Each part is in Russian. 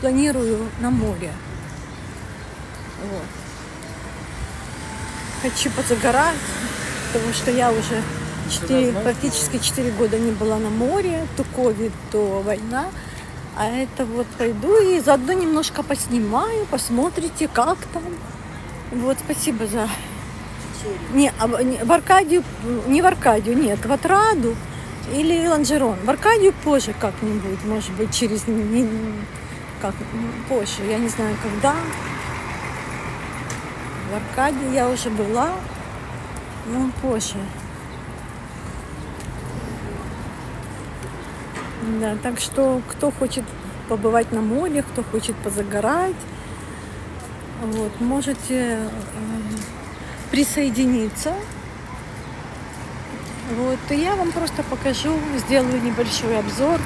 планирую на море. Вот. Хочу позагорать, потому что я уже 4, практически 4 года не была на море, то ковид, то война. А это вот пойду и заодно немножко поснимаю, посмотрите, как там. Вот, спасибо за... Не, в Аркадию, не в Аркадию, нет, в Отраду или Ланжерон. В Аркадию позже как-нибудь, может быть, через... как, позже, я не знаю, когда. В Аркадии я уже была, но позже. Да, так что кто хочет побывать на море, кто хочет позагорать, вот, можете э, присоединиться. Вот, и я вам просто покажу, сделаю небольшой обзор.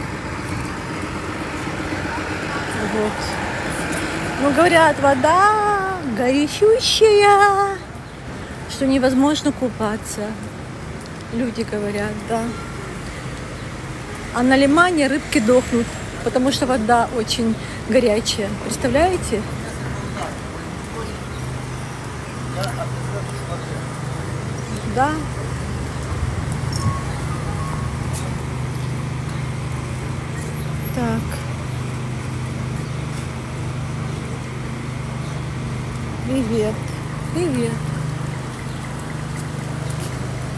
Вот. Ну, говорят, вода горячущая, что невозможно купаться. Люди говорят, да. А на лимане рыбки дохнут, потому что вода очень горячая. Представляете? Да. Так. Привет. Привет.